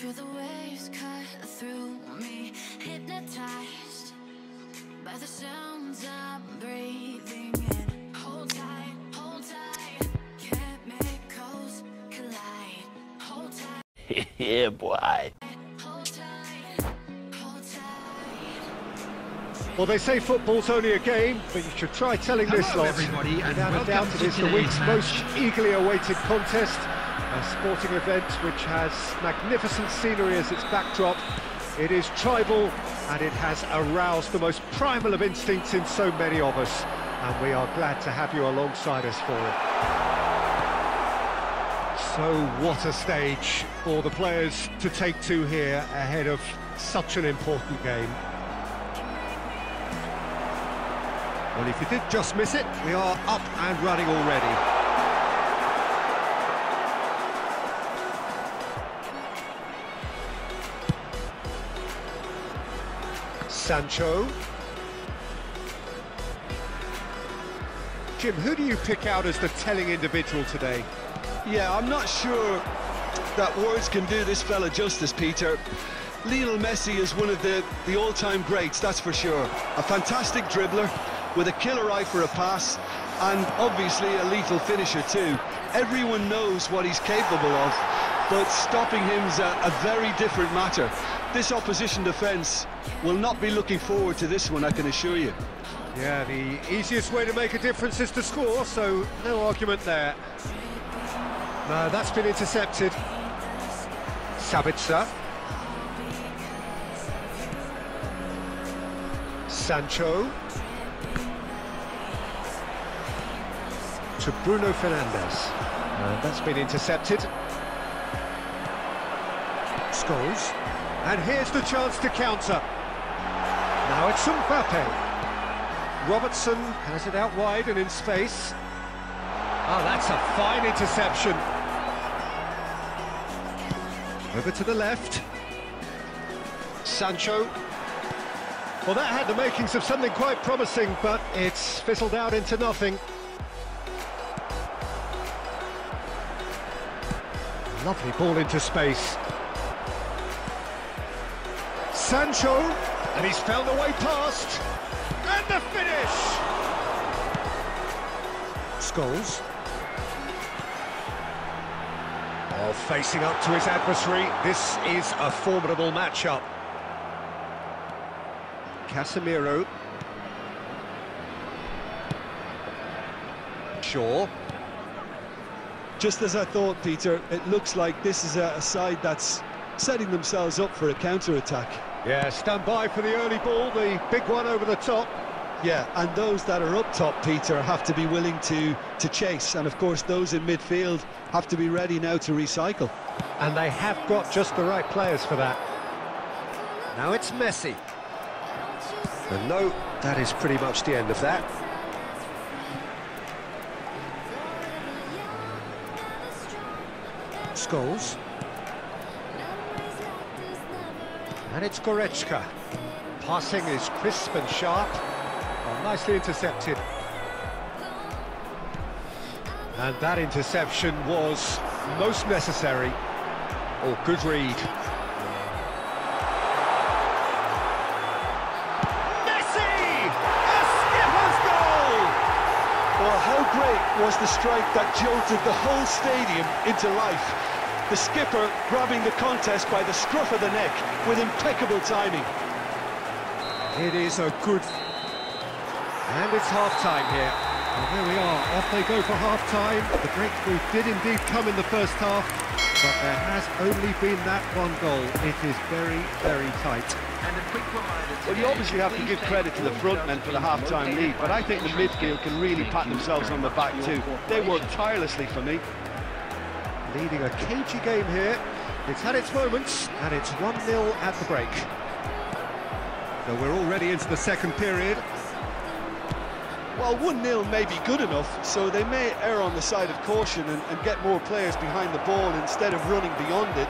Feel the waves cut through me, hypnotized by the sounds I'm breathing in. Hold tight, hold tight, chemicals collide. Hold tight, yeah, boy. hold tight, hold tight. Well, they say football's only a game, but you should try telling this lot. everybody, and Without a doubt, it is the week's match. most eagerly awaited contest. A sporting event which has magnificent scenery as its backdrop. It is tribal, and it has aroused the most primal of instincts in so many of us. And we are glad to have you alongside us for it. So what a stage for the players to take to here ahead of such an important game. Well, if you did just miss it, we are up and running already. Sancho. Jim, who do you pick out as the telling individual today? Yeah, I'm not sure that words can do this fella justice, Peter. Lionel Messi is one of the, the all-time greats, that's for sure. A fantastic dribbler with a killer eye for a pass and obviously a lethal finisher too. Everyone knows what he's capable of, but stopping him's a, a very different matter. This opposition defence will not be looking forward to this one, I can assure you. Yeah, the easiest way to make a difference is to score, so no argument there. No, that's been intercepted. Sabitzer. Sancho. To Bruno Fernandes. Uh, that's been intercepted. And here's the chance to counter. Now it's Mbappe. Robertson has it out wide and in space. Oh, that's a fine interception. Over to the left. Sancho. Well, that had the makings of something quite promising, but it's fizzled out into nothing. Lovely ball into space. Sancho, and he's found the way past. And the finish! Scholes. Oh, facing up to his adversary, this is a formidable matchup. Casemiro. Shaw. Just as I thought, Peter, it looks like this is a, a side that's setting themselves up for a counter-attack. Yeah, stand by for the early ball, the big one over the top. Yeah, and those that are up top, Peter, have to be willing to, to chase. And of course, those in midfield have to be ready now to recycle. And they have got just the right players for that. Now it's Messi. And no, that is pretty much the end of that. Scholes. And it's Goretzka. Passing is crisp and sharp. Nicely intercepted. And that interception was most necessary. Oh, good read. Messi! A skipper's goal! Well, how great was the strike that jolted the whole stadium into life? The skipper grabbing the contest by the scruff of the neck with impeccable timing. It is a good... And it's half-time here. And there we are, off they go for half-time. The breakthrough did indeed come in the first half, but there has only been that one goal. It is very, very tight. Well, you obviously have to give credit to the front men for the half-time lead, but I think the midfield can really pat themselves on the back too. They worked tirelessly for me. Leading a cagey game here. It's had its moments, and it's 1-0 at the break. So we're already into the second period. Well, 1-0 may be good enough, so they may err on the side of caution and, and get more players behind the ball instead of running beyond it.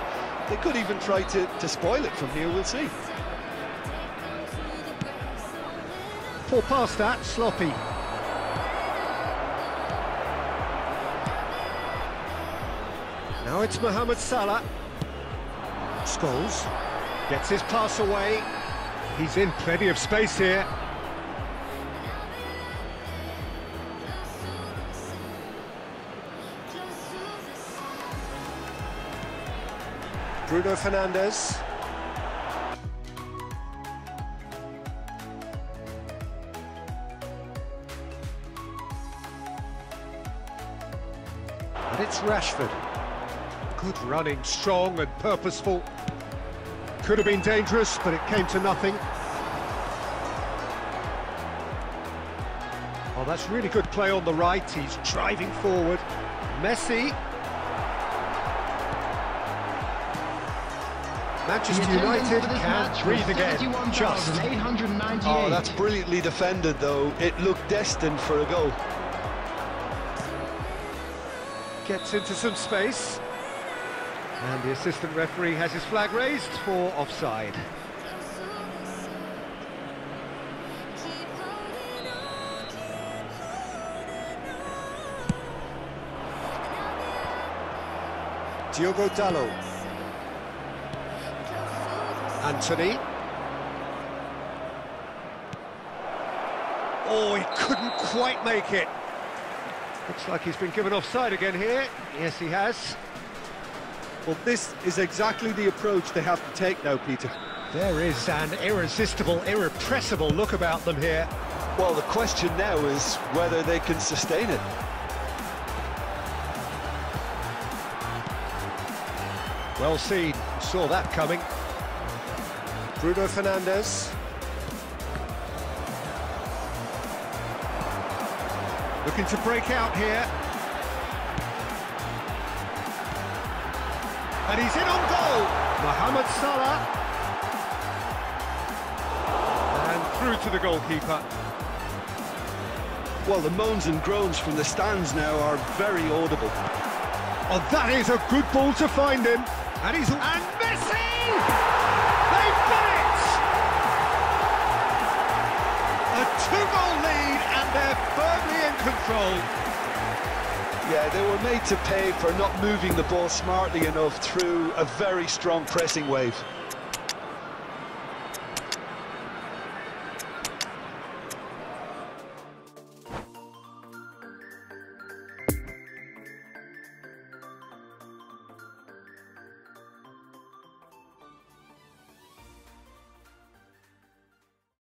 They could even try to, to spoil it from here, we'll see. Poor pass that, sloppy. Now it's Mohamed Salah. Scholes gets his pass away. He's in plenty of space here. Bruno Fernandes. And it's Rashford. Good running, strong and purposeful. Could have been dangerous, but it came to nothing. Oh, that's really good play on the right. He's driving forward. Messi. Manchester United can breathe again. Just. Oh, that's brilliantly defended, though. It looked destined for a goal. Gets into some space. And the assistant referee has his flag raised for offside. Diogo Dalot. Antony. Oh, he couldn't quite make it. Looks like he's been given offside again here. Yes, he has. Well, this is exactly the approach they have to take now, Peter. There is an irresistible, irrepressible look about them here. Well, the question now is whether they can sustain it. Well seen, saw that coming. Bruno Fernandes. Looking to break out here. And he's in on goal. Mohamed Salah. And through to the goalkeeper. Well, the moans and groans from the stands now are very audible. Oh, that is a good ball to find him. And he's... And Messi! They've done it! A two-goal lead, and they're firmly in control. Yeah, they were made to pay for not moving the ball smartly enough through a very strong pressing wave.